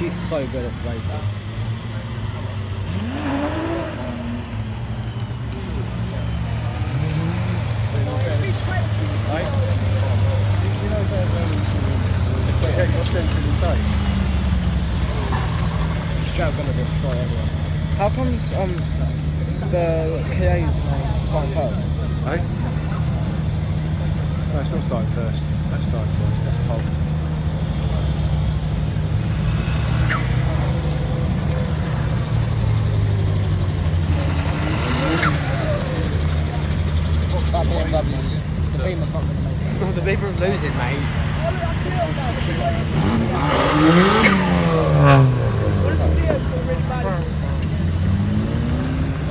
She's so good at racing. Straight gonna destroy everyone. How comes um the KA's starting first? Hey? No, it's not starting first. That's starting first. That's pole. That BMW, the Beamer's not gonna make it. Oh, the Beamer's losing, mate.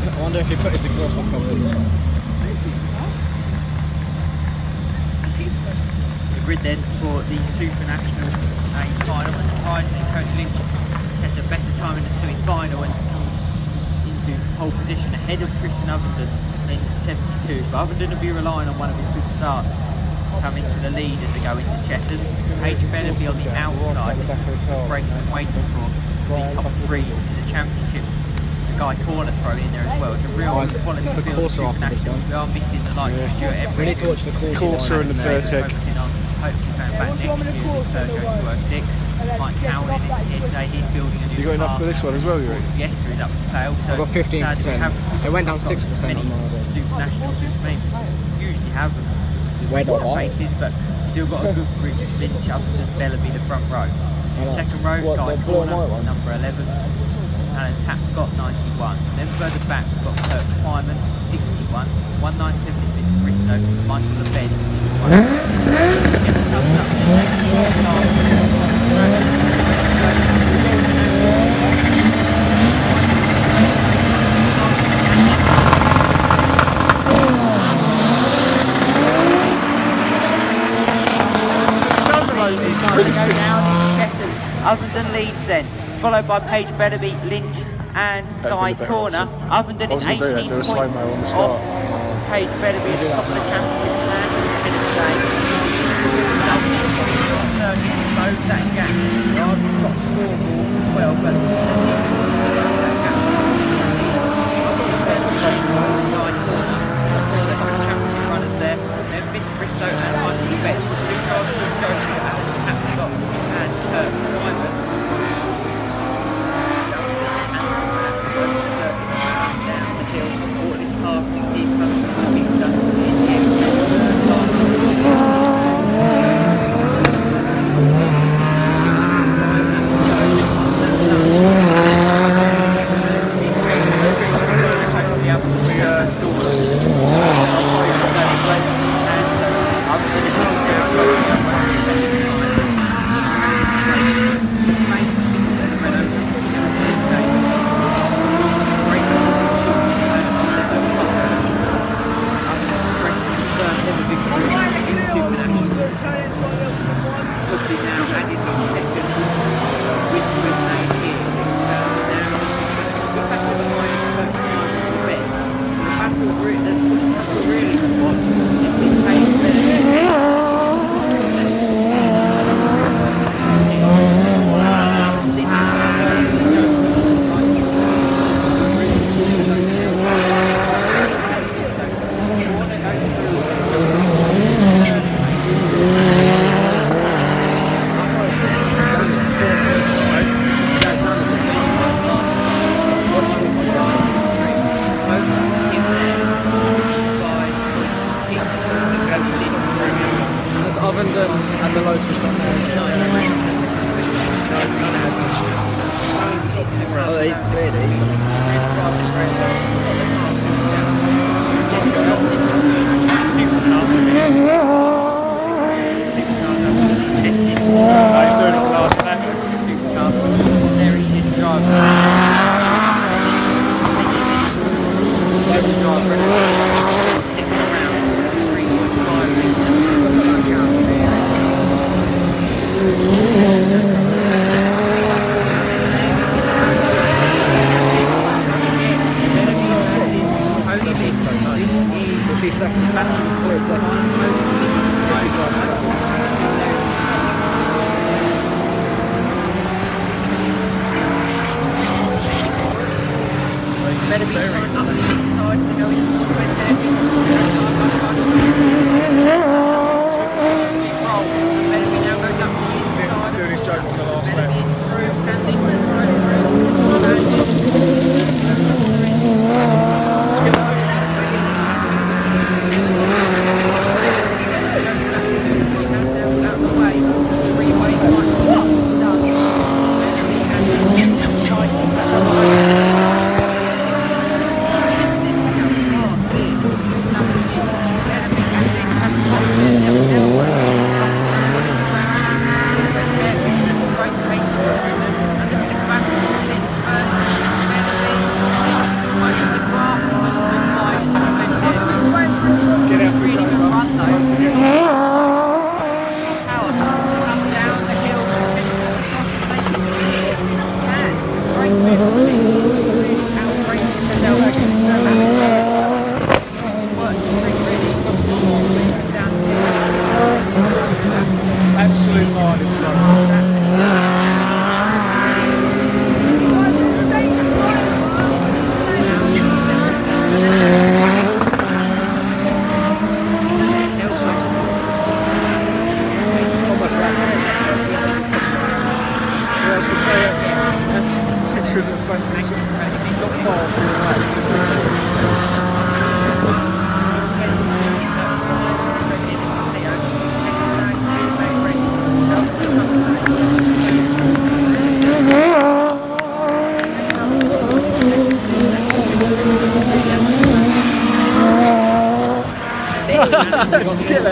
I wonder if he put his exhaust on properly. The grid then for the Super National A final as Tyson Coach Lynch has a better time in the semi final and comes into pole position ahead of Tristan Ovenden in 72. But Ovenden will be relying on one of his good starts coming to the lead as they go into Chetham. H. Bellaby on the outside, breaking and waiting for the top three in the championship. The guy corner throw in there as well. It's a real Oh, it's- quality it's the Corsa after this one. We are missing the likes Everett. We need to watch the. Corsa and the Bertec. Focusing on hopefully going back next year with Sergio to 06. Mike Howlin is here he's building a new You got enough for this one as well, Yuri? Yes, there is up for sale. So I've got 15%. sadly, It went down 6% on Nationals, which usually have them where do the faces, but still got a good grip to finish up as Bellaby the front row. Second row what, side corner, number 11. And Tap's got 91. Then further back, we've got Kirk Simon, 61. 1976 Bristol, Michael Event, and leads then, followed by Paige Bellaby, Lynch and Guy Corner. Ovenden is 18 Do a slow mo on the start. Paige Bellaby at top of the championship and that gap. I've got well, There's and the Lotus down there. Oh, he's cleared it. He's gonna He's doing it last lap. ちっちな